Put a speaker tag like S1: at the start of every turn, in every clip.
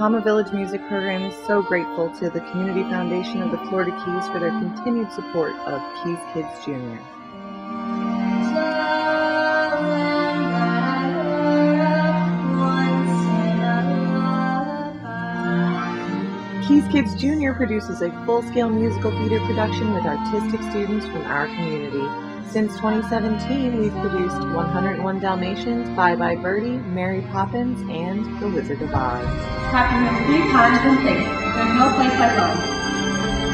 S1: Bahama Village Music Program is so grateful to the Community Foundation of the Florida Keys for their continued support of Keys Kids Jr. Keys Kids Jr. produces a full-scale musical theater production with artistic students from our community. Since 2017, we've produced 101 Dalmatians, Bye Bye Birdie, Mary Poppins, and The Wizard of Oz.
S2: Happened three times and think there's no place like home.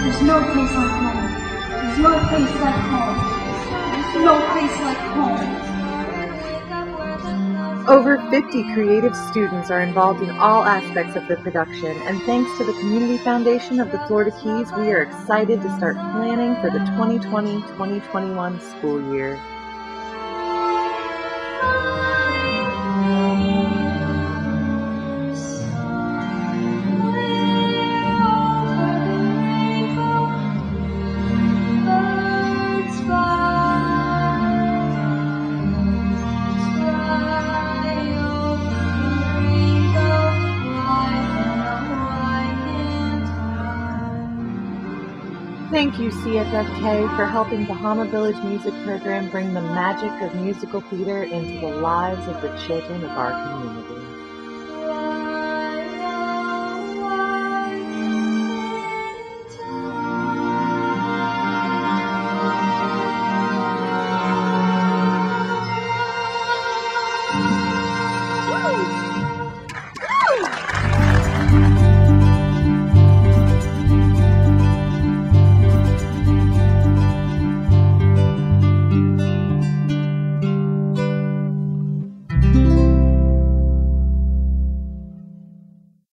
S3: There's no place like home. There's no place like home. There's no place like home.
S1: Over 50 creative students are involved in all aspects of the production, and thanks to the Community Foundation of the Florida Keys, we are excited to start planning for the 2020-2021 school year. Thank you, CFFK, for helping Bahama Village Music Program bring the magic of musical theater into the lives of the children of our community.